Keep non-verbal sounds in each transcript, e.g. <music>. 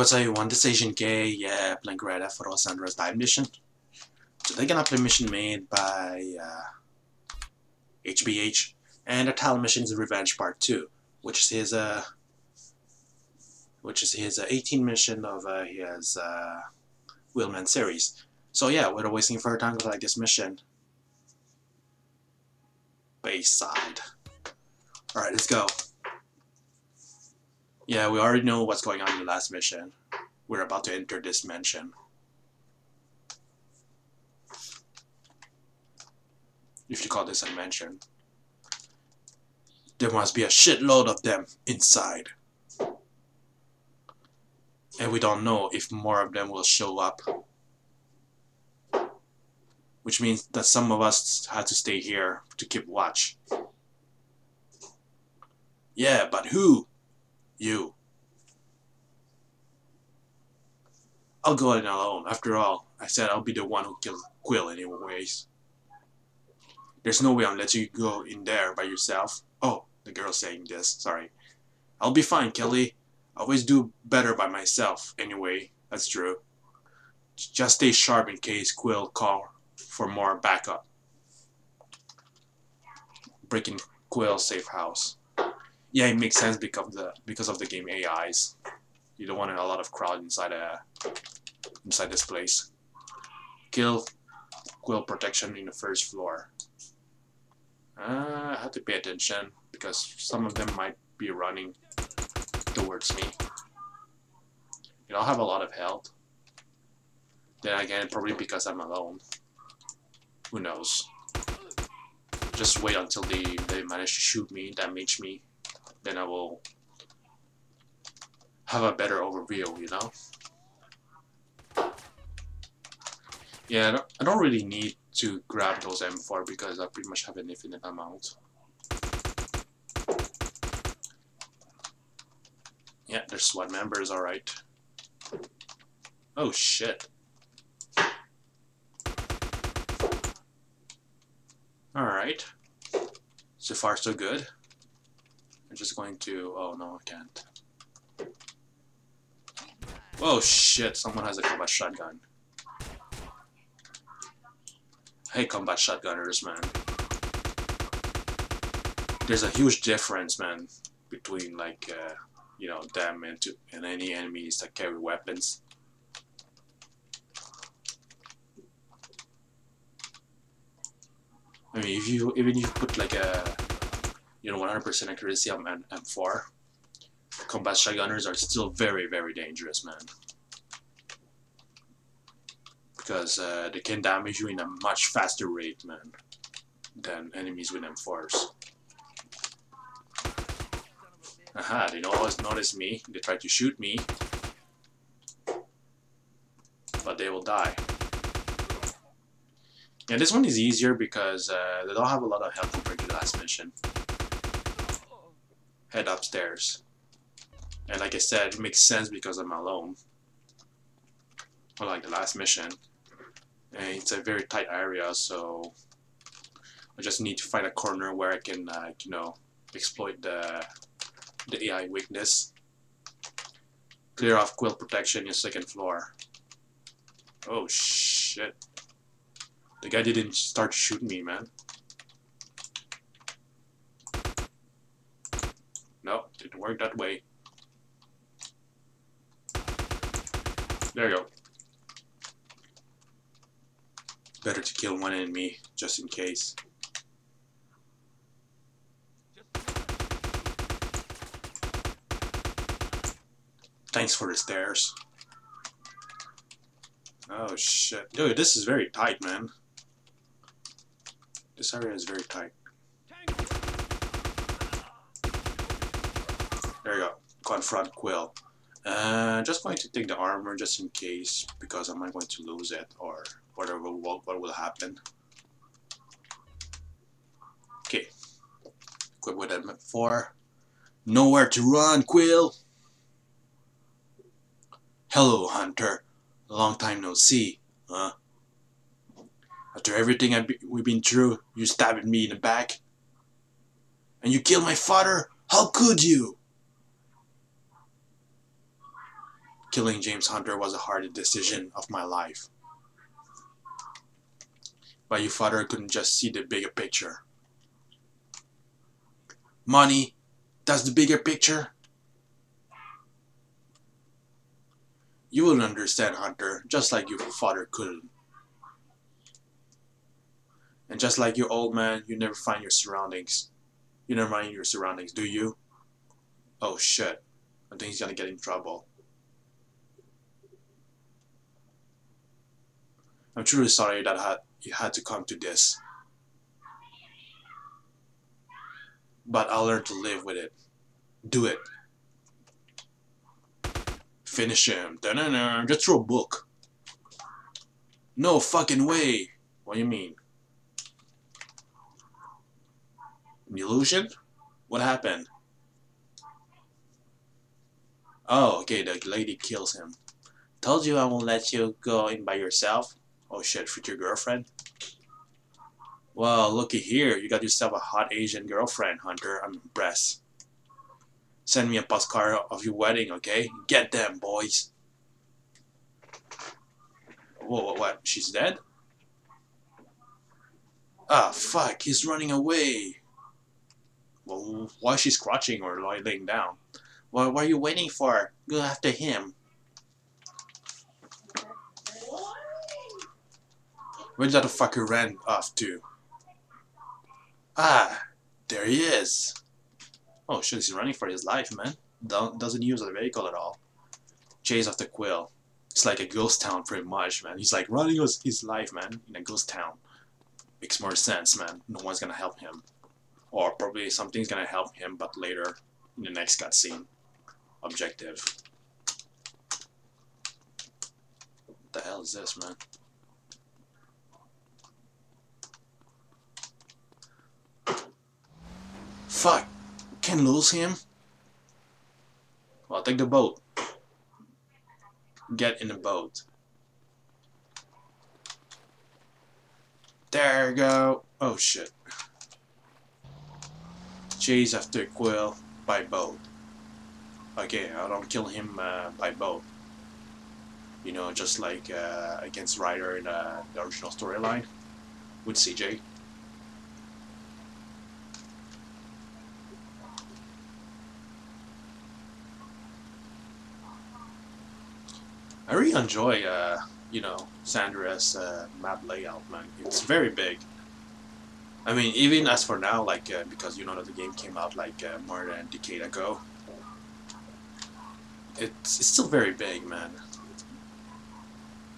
what's everyone? This is AznKei, yeah, playing Greta for Los Angeles Dive Mission. Today gonna play mission made by uh, HBH, and the title mission is Revenge Part 2, which is his, uh, which is his uh, 18 mission of uh, his uh, Wheelman series. So yeah, without wasting further time, to like this mission. Bayside. Alright, let's go. Yeah, we already know what's going on in the last mission. We're about to enter this mansion. If you call this a mansion. There must be a shitload of them inside. And we don't know if more of them will show up. Which means that some of us had to stay here to keep watch. Yeah, but who? You. I'll go in alone. After all, I said I'll be the one who killed Quill anyways. There's no way I'll let you go in there by yourself. Oh, the girl saying this. Sorry. I'll be fine, Kelly. I always do better by myself. Anyway, that's true. Just stay sharp in case Quill call for more backup. Breaking Quill's safe house yeah, it makes sense because of the because of the game AIs. You don't want a lot of crowd inside a inside this place. Kill quill protection in the first floor. Uh, I have to pay attention because some of them might be running towards me. You know, I have a lot of health. Then again, probably because I'm alone. Who knows? Just wait until they, they manage to shoot me, damage me, then I will have a better overview, you know? Yeah, I don't, really need to grab those M4 because I pretty much have an infinite amount. Yeah, there's SWAT members, alright. Oh shit. Alright. So far so good. I'm just going to... Oh, no, I can't. Oh, shit. Someone has a combat shotgun. Hey, combat shotgunners, man. There's a huge difference, man, between, like, uh, you know, them and, to, and any enemies that carry weapons. I mean, if you even if you put like a you know 100% accuracy on M M4, combat shotgunners are still very very dangerous, man. Because uh, they can damage you in a much faster rate, man, than enemies with M4s. Aha, they always notice me. They try to shoot me. But they will die. Yeah, this one is easier because uh, they don't have a lot of health compared to the last mission head upstairs. And like I said, it makes sense because I'm alone. like the last mission. And it's a very tight area, so I just need to find a corner where I can, uh, you know, exploit the the AI weakness. Clear off quill protection in second floor. Oh shit. The guy didn't start shooting me, man. Didn't work that way. There you go. Better to kill one enemy, just in case. Thanks for the stairs. Oh shit. Dude, this is very tight, man. This area is very tight. There you go. Confront Quill. Uh, just going to take the armor just in case, because I'm not going to lose it, or whatever will, what will happen. Okay. Equip with M4. Nowhere to run, Quill! Hello, Hunter. Long time no see, huh? After everything be we've been through, you stabbed me in the back? And you killed my father? How could you? Killing James Hunter was the hardest decision of my life. But your father couldn't just see the bigger picture. Money, that's the bigger picture. You will understand, Hunter, just like your father couldn't. And just like your old man, you never find your surroundings. You never mind your surroundings, do you? Oh shit. I think he's gonna get in trouble. I'm truly sorry that had, you had to come to this. But I'll learn to live with it. Do it. Finish him. Da -da -da. Just throw a book. No fucking way. What do you mean? An illusion? What happened? Oh, okay, the lady kills him. Told you I won't let you go in by yourself. Oh shit, with your girlfriend? Well, looky here, you got yourself a hot Asian girlfriend, Hunter. I'm impressed. Send me a postcard of your wedding, okay? Get them, boys. Whoa, what, what? She's dead? Ah, fuck, he's running away. Well, why is she crouching or laying down? Well, what are you waiting for? Go after him. Where did that fucker ran off to? Ah, there he is. Oh shit, he's running for his life, man. Don't, doesn't use a vehicle at all. Chase after Quill. It's like a ghost town pretty much, man. He's like running his, his life, man, in a ghost town. Makes more sense, man. No one's gonna help him. Or probably something's gonna help him, but later in the next cutscene. Objective. What the hell is this, man? Fuck! Can lose him? Well, take the boat. Get in the boat. There you go. Oh shit. Chase after Quill by boat. Okay, I don't kill him uh, by boat. You know, just like uh, against Ryder in uh, the original storyline with CJ. Really enjoy, uh, you know, San Andreas uh, map layout, man. It's very big. I mean, even as for now, like, uh, because you know that the game came out like uh, more than a decade ago, it's, it's still very big, man.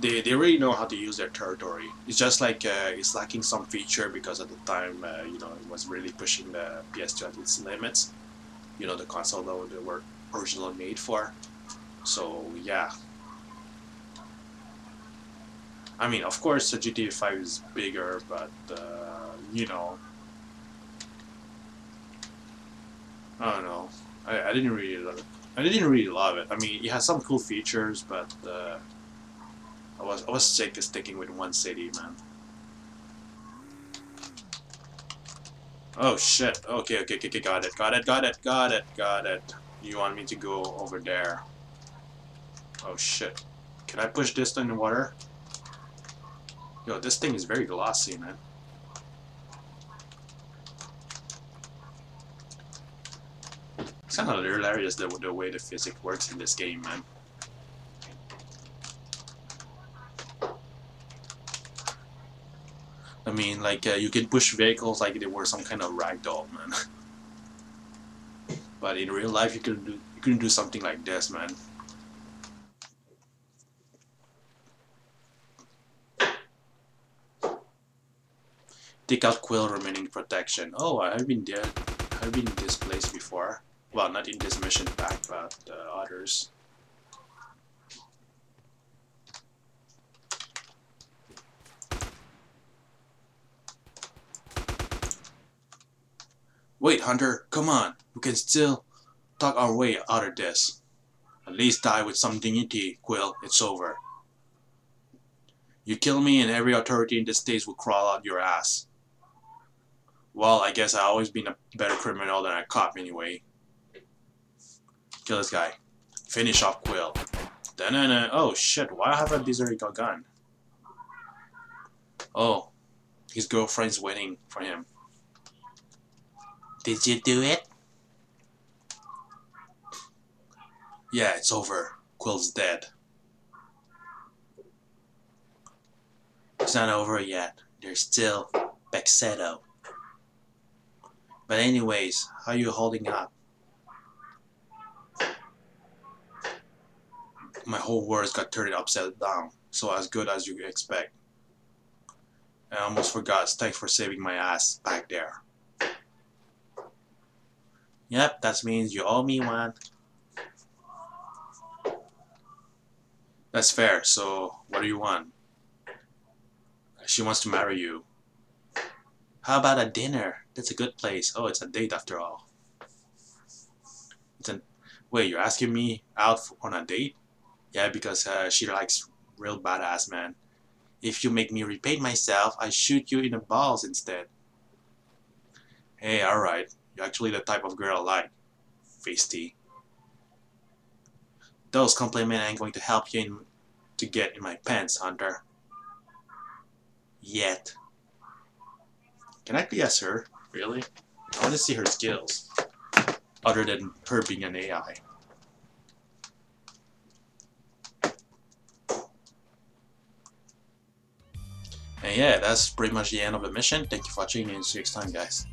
They, they really know how to use their territory. It's just like uh, it's lacking some feature because at the time, uh, you know, it was really pushing the PS2 at its limits. You know, the console that they were originally made for. So, yeah, I mean, of course, the GTA 5 is bigger, but uh, you know, I don't know. I, I didn't really love it. I didn't really love it. I mean, it has some cool features, but uh, I was I was sick of sticking with one city, man. Oh shit. Okay, okay, okay, got it, got it, got it, got it, got it. You want me to go over there? Oh shit. Can I push this in the water? Yo, this thing is very glossy, man. It's kind of hilarious the, the way the physics works in this game, man. I mean, like, uh, you can push vehicles like they were some kind of ragdoll, man. <laughs> but in real life, you couldn't do you couldn't do something like this, man. Take out Quill remaining protection. Oh, I've been there. I've been in this place before. Well, not in this mission pack, but uh, others. Wait, Hunter, come on. We can still talk our way out of this. At least die with some dignity, Quill. It's over. You kill me and every authority in the States will crawl out your ass. Well, I guess I've always been a better criminal than a cop anyway. Kill this guy. Finish off Quill. Da-na-na. Oh shit, why have I a Bizarre gun? Oh, his girlfriend's waiting for him. Did you do it? Yeah, it's over. Quill's dead. It's not over yet. There's still Bexeto. But anyways, how you holding up? My whole words got turned upside down, so as good as you expect. I almost forgot. Thanks for saving my ass back there. Yep, that means you owe me one. That's fair, so what do you want? She wants to marry you. How about a dinner? That's a good place. Oh, it's a date after all. It's an wait. You're asking me out on a date? Yeah, because uh, she likes real badass man. If you make me repaint myself, I shoot you in the balls instead. Hey, alright. You're actually the type of girl I like. Feisty. Those compliments ain't going to help you in, to get in my pants, Hunter. Yet. Can I be her? Really? I want to see her skills. Other than her being an AI. And yeah, that's pretty much the end of the mission. Thank you for watching and see you next time, guys.